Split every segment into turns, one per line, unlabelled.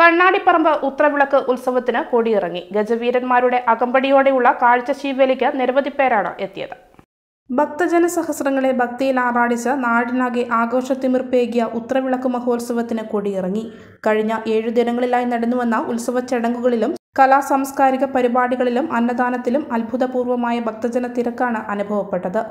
കണ്ണാടിപ്പറമ്പ് ഉത്രവിളക്ക് ഉത്സവത്തിന് കൊടിയിറങ്ങി. ഗജവീരന്മാരുടെ അകമ്പടിയോടെയുള്ള കാഴ്ച ശീവലിക്ക് നിരവധി പേരാണ് എത്തിയത്. ഭക്തജന സഹസ്രങ്ങളെ ഭക്തിയിൽ ആറാടിച്ച് നാടിനാകെ ആഘോഷത്തിമിർപ്പേകിയ ഉത്രവിളക്ക് മഹോത്സവത്തിന് കൊടിയിറങ്ങി. കഴിഞ്ഞ ഏഴു ദിനങ്ങളിലായി നടന്നുവന്ന ഉത്സവ ചടങ്ങുകളിലും കലാ സാംസ്കാരിക പരിപാടികളിലും അന്നദാനത്തിലും അത്ഭുതപൂർവമായ ഭക്തജന തിരക്കാണ് അനുഭവപ്പെട്ടത്.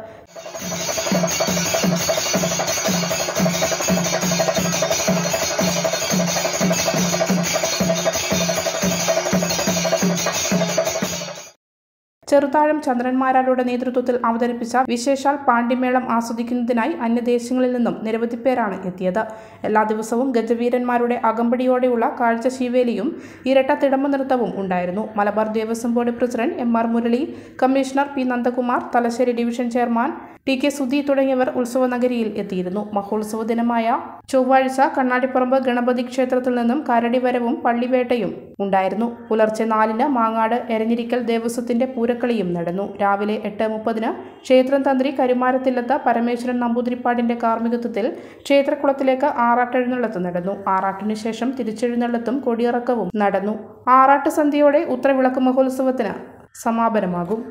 ചെറുതാഴം ചന്ദ്രന്മാരാരുടെ നേതൃത്വത്തിൽ അവതരിപ്പിച്ച വിശേഷാൽ പാണ്ഡിമേളം ആസ്വദിക്കുന്നതിനായി അന്യദേശങ്ങളിൽ നിന്നും നിരവധി പേരാണ് എത്തിയത്. എല്ലാ ദിവസവും ഗജവീരന്മാരുടെ അകമ്പടിയോടെയുള്ള കാഴ്ച ശിവേലിയും ഇരട്ട തിടമ്പ നൃത്തവും ഉണ്ടായിരുന്നു. Malabar Devaswom board president M R Murali commissioner P Nandakumar Thalassery division chairman T K Sudhi തുടങ്ങിയവർ ഉത്സവ നഗരിയിൽ എത്തിയിരുന്നു. മഹോത്സവ ദിനമായ ചൊവ്വാഴ്ച കണ്ണാടിപ്പറമ്പ് ഗണപതി ക്ഷേത്രത്തിൽ നിന്നും കരടിവരവും പള്ളിവേട്ടയും ഉണ്ടായിരുന്നു. പുലർച്ചെ നാലിന് മാങ്ങാട് എരഞ്ഞിരിക്കൽ ദേവസ്വത്തിന്റെ പൂരക്കളിയും നടന്നു. രാവിലെ എട്ട് മുപ്പതിന് ക്ഷേത്രം തന്ത്രി കരുമാരത്തില്ലത്ത പരമേശ്വരൻ നമ്പൂതിരിപ്പാടിന്റെ കാർമ്മികത്വത്തിൽ ക്ഷേത്രക്കുളത്തിലേക്ക് ആറാട്ടെഴുന്നള്ളത്ത് നടന്നു. ആറാട്ടിനു ശേഷം തിരിച്ചെഴുന്നള്ളത്തും കൊടിയിറക്കവും നടന്നു. ആറാട്ട് സന്ധ്യയോടെ ഉത്തരവിളക്ക് മഹോത്സവത്തിന് സമാപനമാകും.